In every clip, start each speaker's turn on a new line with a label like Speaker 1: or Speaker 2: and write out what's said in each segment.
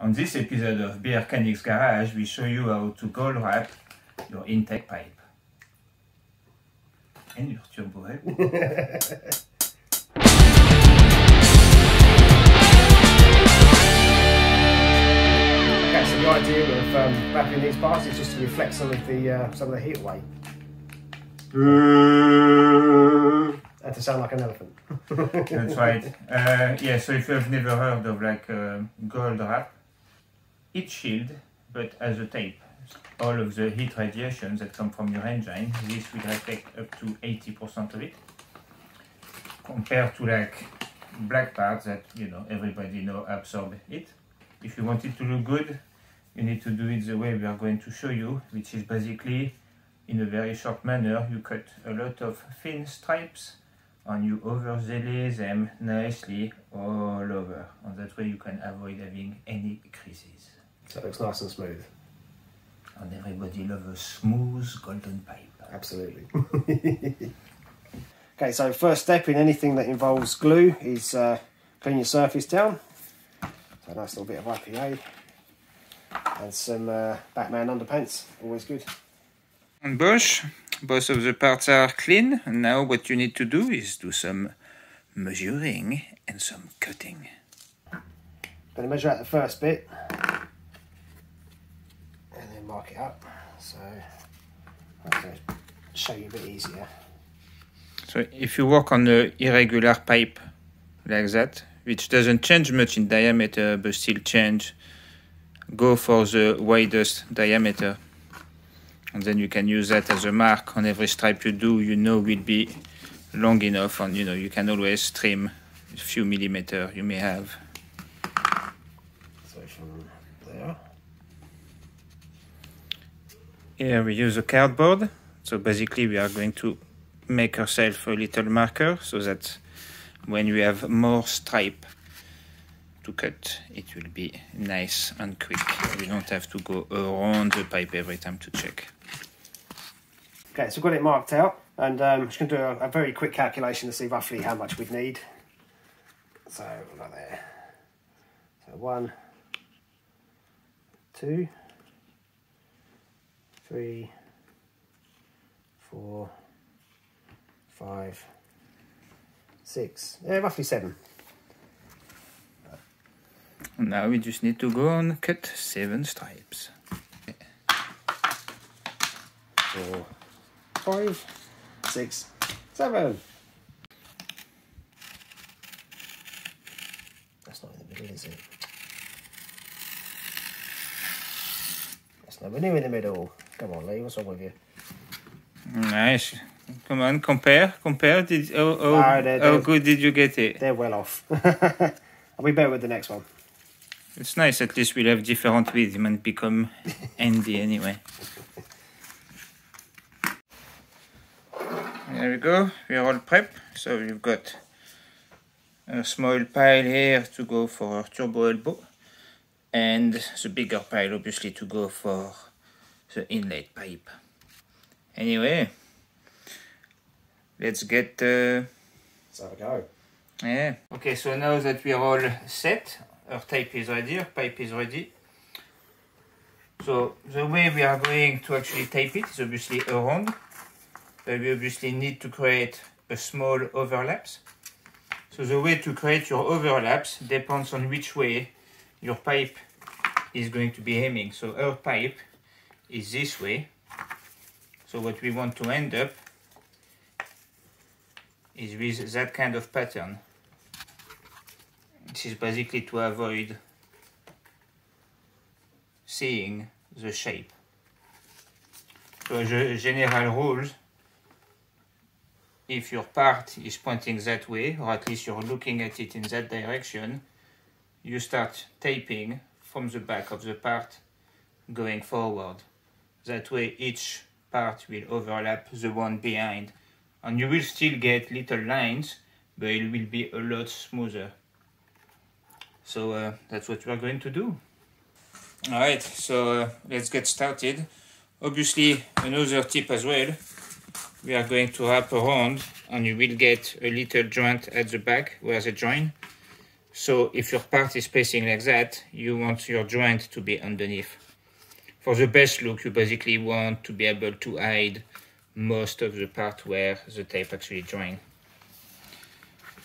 Speaker 1: On this episode of Beardchanics Garage, we show you how to gold wrap your intake pipe. And your turbo head.
Speaker 2: Okay, so the idea of um, wrapping these parts is just to reflect some of the uh, some of the heat away and to sound like an elephant.
Speaker 1: That's right. Uh, yeah, so if you have never heard of like uh, gold wrap, it's shield, but as a tape. All of the heat radiations that come from your engine, this will reflect up to 80% of it. Compared to like black parts that, you know, everybody know absorb it. If you want it to look good, you need to do it the way we are going to show you, which is basically in a very short manner, you cut a lot of thin stripes and you overlay them nicely all over. And that way you can avoid having any creases.
Speaker 2: So it looks nice and smooth.
Speaker 1: And everybody loves a smooth golden pipe.
Speaker 2: Absolutely. okay, so first step in anything that involves glue is uh, clean your surface down. So a nice little bit of IPA and some uh, Batman underpants, always good.
Speaker 1: And brush, both of the parts are clean. And now what you need to do is do some measuring and some cutting.
Speaker 2: Going to measure out the first bit and then mark it up. So to show you a bit easier.
Speaker 1: So if you work on a irregular pipe like that, which doesn't change much in diameter but still change, go for the widest diameter. And then you can use that as a mark on every stripe you do, you know will be long enough and you know you can always trim a few millimeter you may have.
Speaker 2: So from there.
Speaker 1: Here we use a cardboard. So basically we are going to make ourselves a little marker so that when we have more stripe to cut, it will be nice and quick. We don't have to go around the pipe every time to check.
Speaker 2: Okay, so we've got it marked out, and um, I'm just going to do a, a very quick calculation to see roughly how much we'd need. So, like there. So, one, two, three, four, five, six, yeah, roughly seven.
Speaker 1: Now we just need to go and cut seven stripes.
Speaker 2: Four, five, six, seven. That's not in the middle, is it? That's nowhere near in the middle. Come on, Lee, what's wrong with you?
Speaker 1: Nice. Come on, compare, compare. Did how, how,
Speaker 2: Ah, they're-
Speaker 1: how
Speaker 2: they're-
Speaker 1: good did you get it?
Speaker 2: They're well off. I'll be better with the next one.
Speaker 1: It's nice. At least we'll have different rhythm and become handy anyway. There we go. We are all prepped. So we've got a small pile here to go for our turbo elbow, and the bigger pile obviously to go for the inlet pipe. Anyway, let's get. Uh,
Speaker 2: have a go.
Speaker 1: yeah. Okay, so now that we are all set, our tape is ready, our pipe is ready. So the way we are going to actually tape it is obviously around. But we obviously need to create a small overlaps. So the way to create your overlaps depends on which way your pipe is going to be aiming. So our pipe is this way. So what we want to end up is with that kind of pattern. This is basically to avoid seeing the shape. So general rule, if your part is pointing that way, or at least you're looking at it in that direction, you start taping from the back of the part going forward. That way each part will overlap the one behind. And you will still get little lines but it will be a lot smoother. So uh, that's what we're going to do. All right so uh, let's get started. Obviously another tip as well. We are going to wrap around and you will get a little joint at the back where the join. So if your part is facing like that, you want your joint to be underneath. For the best look, you basically want to be able to hide most of the part where the tape actually joins.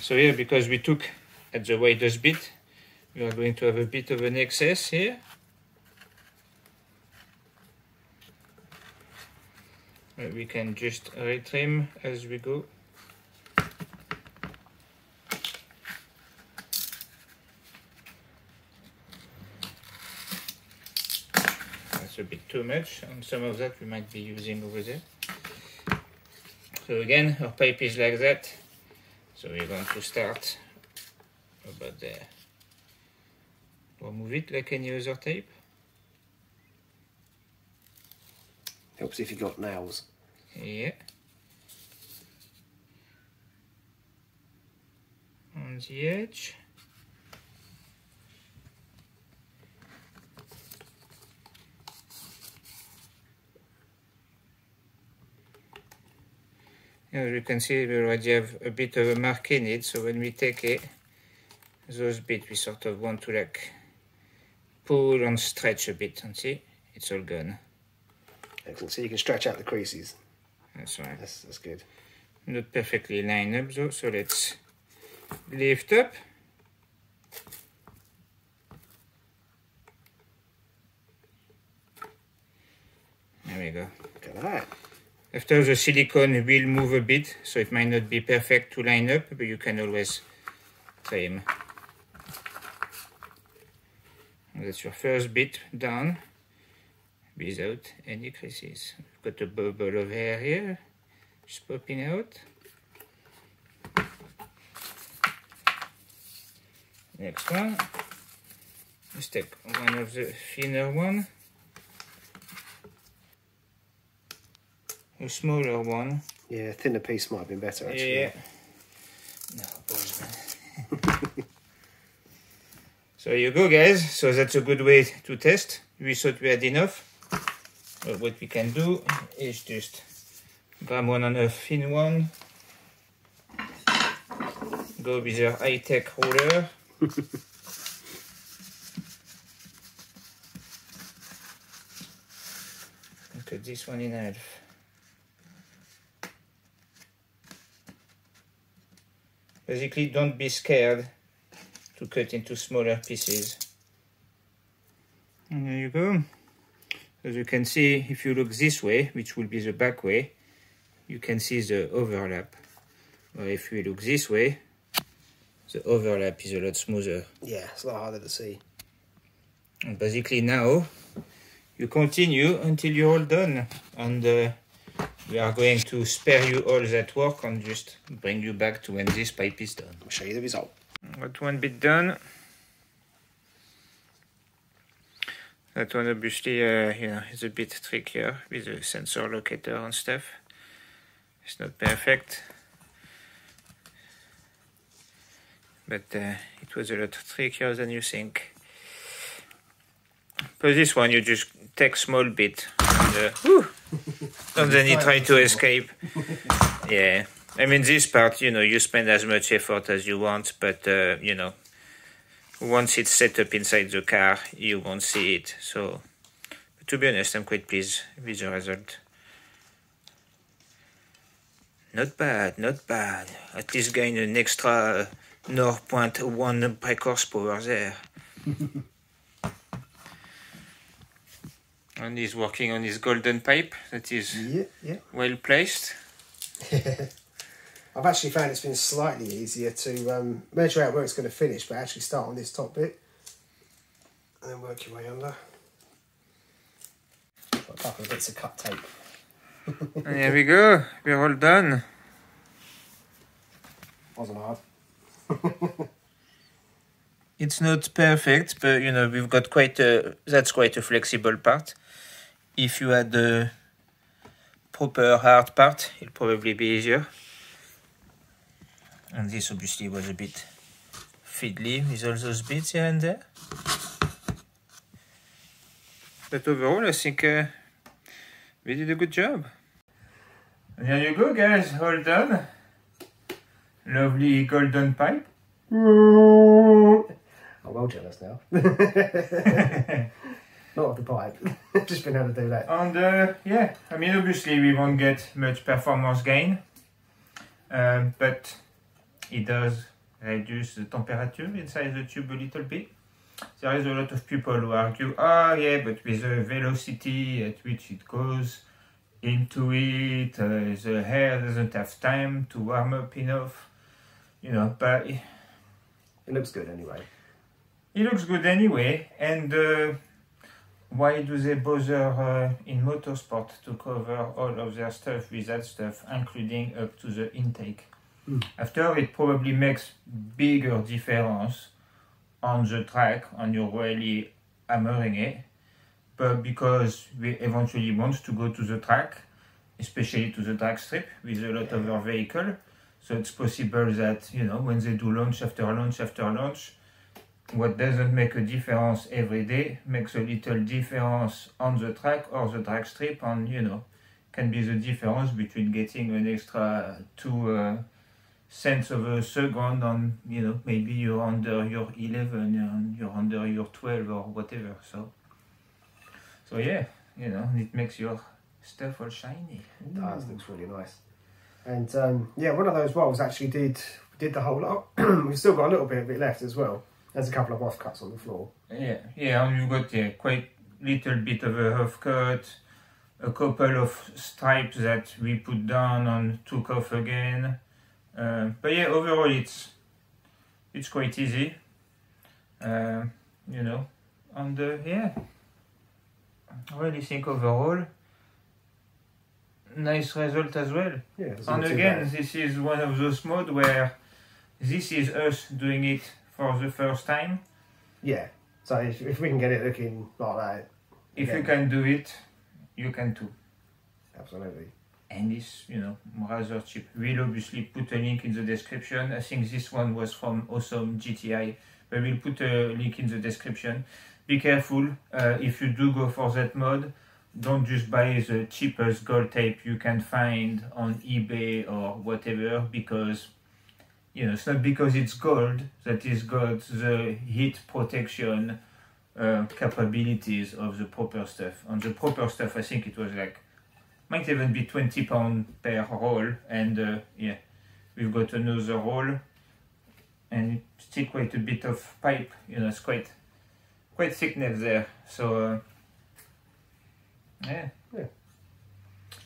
Speaker 1: So here, because we took at the widest bit, we are going to have a bit of an excess here. We can just retrim as we go. That's a bit too much, and some of that we might be using over there. So again, our pipe is like that. So we're going to start about there. Remove it like any other tape.
Speaker 2: Helps if you got nails.
Speaker 1: Yeah. On the edge. As you can see, we already have a bit of a mark in it, so when we take it, those bits we sort of want to like pull and stretch a bit, and see, it's all gone.
Speaker 2: Excellent. So you can stretch out the creases.
Speaker 1: That's right.
Speaker 2: That's, that's good.
Speaker 1: Not perfectly lined up though, so let's lift up. There we go.
Speaker 2: Look at that.
Speaker 1: After the silicone will move a bit, so it might not be perfect to line up, but you can always trim. That's your first bit done without any creases. We've got a bubble of here, just popping out. Next one. Let's take one of the thinner one. A smaller one.
Speaker 2: Yeah, a thinner piece might have been better actually.
Speaker 1: Yeah. No, Bozeman. so you go, guys. So that's a good way to test. We thought we had enough. But what we can do is just grab one on a thin one. Go with a high-tech roller. Cut this one in half. Basically, don't be scared to cut into smaller pieces. And there you go. As you can see, if you look this way, which will be the back way, you can see the overlap. Or if you look this way, the overlap is a lot smoother.
Speaker 2: Yeah, it's a lot harder to see.
Speaker 1: And basically now, you continue until you're all done. And uh, we are going to spare you all that work and just bring you back to when this pipe is done.
Speaker 2: I'll show you the result.
Speaker 1: That one bit done. That one obviously, uh, you know, is a bit trickier with the sensor locator and stuff. It's not perfect. But uh, it was a lot trickier than you think. For this one, you just take small bit and, uh, whew, and then you try to escape. Yeah. I mean, this part, you know, you spend as much effort as you want, but, uh, you know, once it's set up inside the car, you won't see it. So, to be honest, I'm quite pleased with the result. Not bad, not bad. At least gain an extra uh, 0.1 brake horsepower there. and he's working on his golden pipe that is
Speaker 2: Yeah, yeah.
Speaker 1: well placed.
Speaker 2: I've actually found it's been slightly easier to um, measure out where it's going to finish, but actually start on this top bit and then work your way under. Got a couple of bits of cut tape.
Speaker 1: and here we go, we're all done.
Speaker 2: Wasn't hard.
Speaker 1: It's not perfect, but you know we've got quite a that's quite a flexible part. If you had the proper hard part, it'll probably be easier. And this obviously was a bit fiddly with all those bits here and there. But overall, I think uh, we did a good job. And here you go, guys, all done. Lovely golden pipe.
Speaker 2: I'm well jealous now. Of the pipe. Just been able to do that.
Speaker 1: And uh, yeah, I mean, obviously we won't get much performance gain, um, but it does reduce the temperature inside the tube a little bit. There is a lot of people who argue, oh yeah, but with the velocity at which it goes into it, uh, the hair doesn't have time to warm up enough, you know, but
Speaker 2: It looks good anyway.
Speaker 1: it looks good anyway, and uh, why do they bother uh, in motorsport to cover all of their stuff with that stuff, including up to the intake?
Speaker 2: Mm.
Speaker 1: After it probably makes bigger difference on the track, and you're really hammering it, but because we eventually want to go to the track, especially to the track strip with a lot of our vehicle, so it's possible that you know when they do launch after launch after launch, what doesn't make a difference every day makes a little difference on the track or the drag strip and you know can be the difference between getting an extra two uh, cents of a second on you know maybe you're under your 11 and you're under your 12 or whatever so so yeah you know it makes your stuff all shiny
Speaker 2: It does, looks really nice. And um, yeah, one of those rolls actually did did the whole lot. We've still got a little bit of it left as well. There's a couple of off cuts on the floor.
Speaker 1: Yeah, yeah, and you've got yeah, quite little bit of a half cut, a couple of stripes that we put down and took off again. Uh, but yeah, overall it's it's quite easy. Uh, you know, and uh, yeah, I really think overall nice result as well.
Speaker 2: Yeah,
Speaker 1: And again, this is one of those modes where this is us doing it for the first time.
Speaker 2: yeah. So if, if we can get it looking like that,
Speaker 1: If you can do it, you can too.
Speaker 2: absolutely.
Speaker 1: And it's, you know, rather cheap. We'll obviously put a link in the description. I think this one was from Awesome GTI, but we'll put a link in the description. Be careful uh, if you do go for that mod. Don't just buy the cheapest gold tape you can find on eBay or whatever because you know it's not because it's gold that it's got the heat protection uh, capabilities of the proper stuff. On the proper stuff, I think it was like might even be 20 pound per roll, and uh, yeah, we've got another roll, and still quite a bit of pipe. You know, it's quite quite thickness there. So uh, yeah,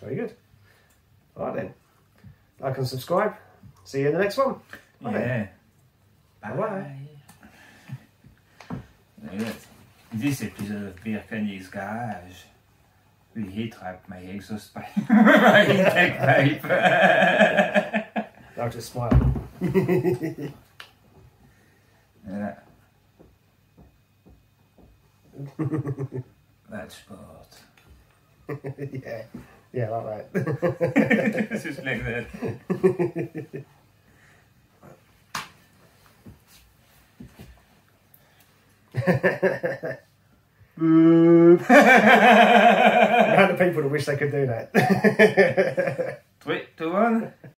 Speaker 2: Very good. All right then. Like and subscribe. See you in the next one. Bye
Speaker 1: yeah.
Speaker 2: Bye-bye.
Speaker 1: Look at. This episode of Beardchanics Garage. We heat wrap my exhaust pipe, my intake pipe.
Speaker 2: I'll just smile.
Speaker 1: Yeah. That's sport.
Speaker 2: yeah. Yeah, like that.
Speaker 1: It's just like that.
Speaker 2: Boop. the people that wish they could do that.